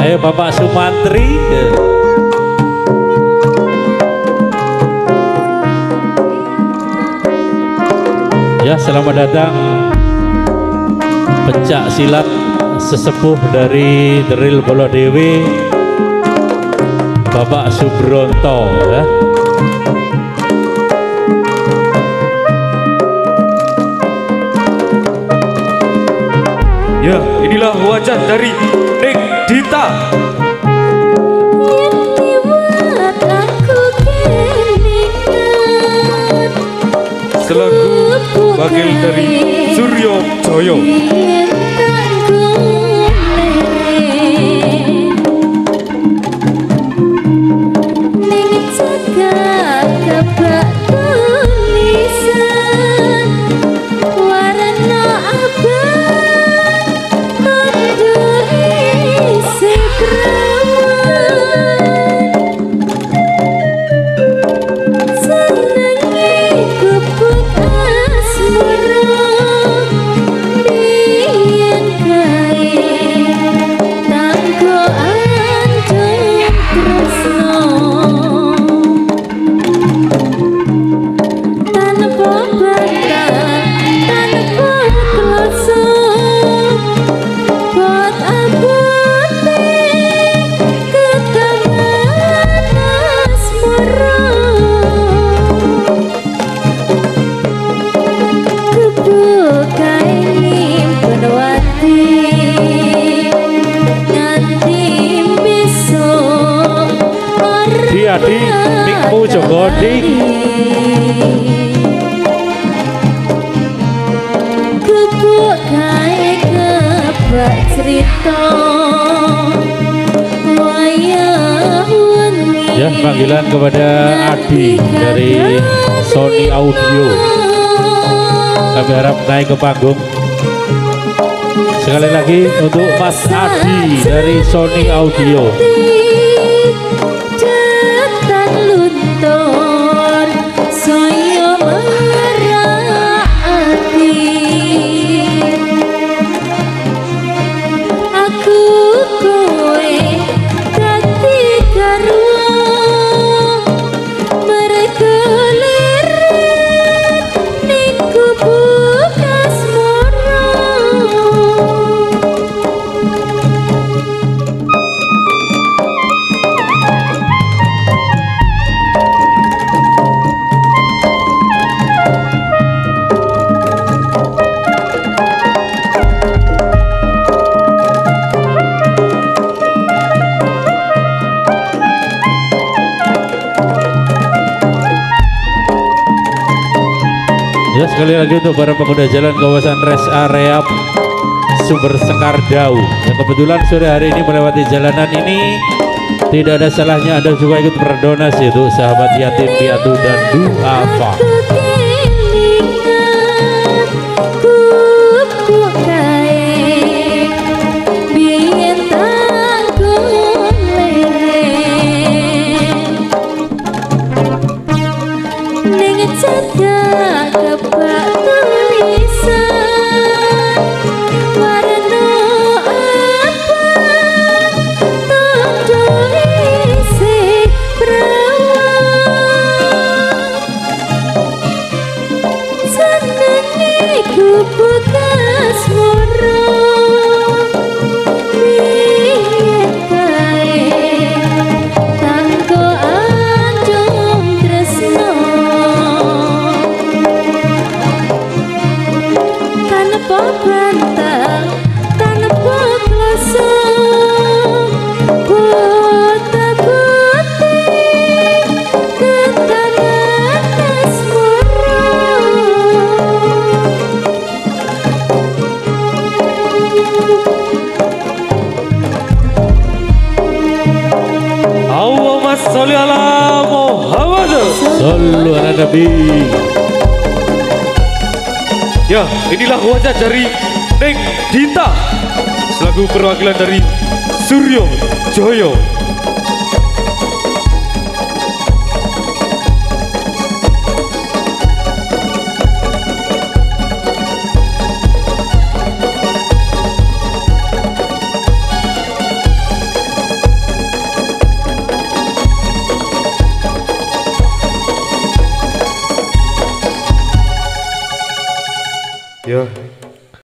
Ayo Bapak Sumantri. Ya, selamat datang pencak silat sesepuh dari Deril Bolodewi Bapak Subronto ya. Ya, inilah wajah dari Nek Tita! Adi Nikmu Jogodi Kebuk kae kebak cerita. Ya panggilan kepada Adi dari Sony Audio. Kami harap naik ke panggung. Sekali lagi untuk Mas Adi dari Sony Audio Cetan luntur Saya Ya sekali lagi untuk para pengguna jalan kawasan rest area Sumber Sekar Dau. Yang kebetulan sore hari ini melewati jalanan ini. Tidak ada salahnya Anda juga ikut berdonasi untuk sahabat yatim piatu dan duafa Allahumma sholli ala Muhammad. Sallu ala Nabi Ya, inilah wajah dari Nek Dita selaku perwakilan dari Suryo Joyo. Ya,